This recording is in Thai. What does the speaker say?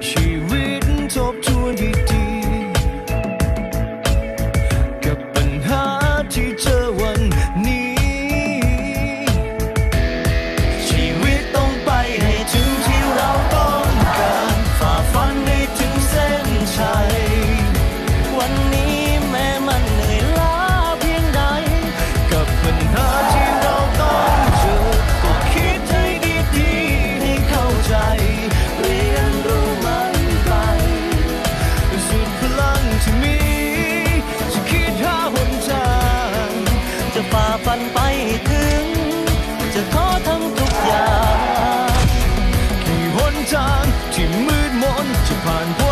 she really ันไปถึง จะขอทำทุกอย่าง ขี่หนทางที่มืดมนจะผ่านพ้น